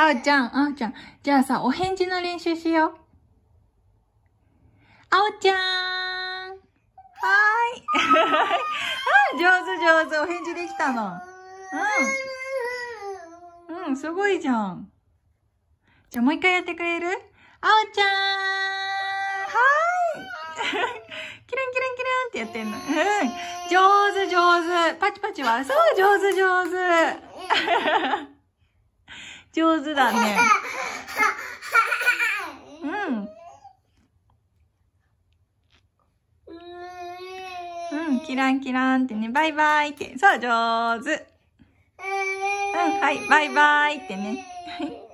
あおちゃん、あおちゃん。じゃあさ、お返事の練習しよう。あおちゃーん。はーい。あ、上手上手。お返事できたの。うん。うん、すごいじゃん。じゃあもう一回やってくれる？あおちゃーん。はーい。キランキランキランってやってんの。うん。上手上手。パチパチは、そう、上手上手。上手だね。うん。うん、キランキランってね、バイバイって。そう、上手。うん、はい、バイバイってね。はい。